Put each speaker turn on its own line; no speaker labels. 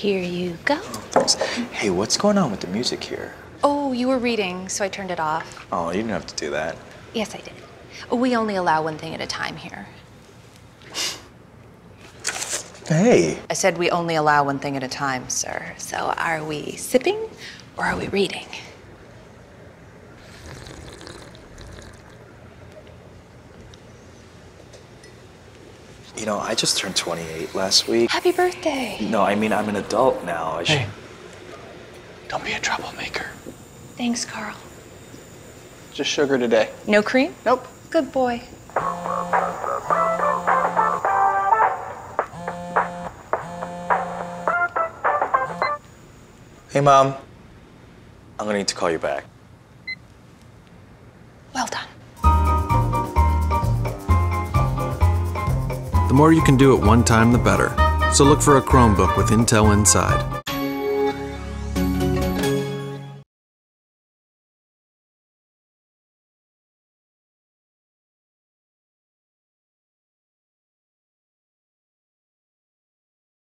Here you go.
Hey, what's going on with the music here?
Oh, you were reading, so I turned it off.
Oh, you didn't have to do that.
Yes, I did. We only allow one thing at a time here.
Hey.
I said we only allow one thing at a time, sir. So are we sipping or are we reading?
You know, I just turned 28 last week.
Happy birthday.
No, I mean, I'm an adult now. I should.
Hey, don't be a troublemaker.
Thanks, Carl.
Just sugar today.
No cream?
Nope.
Good boy.
Hey, Mom. I'm gonna need to call you back.
The more you can do at one time, the better. So look for a Chromebook with Intel inside.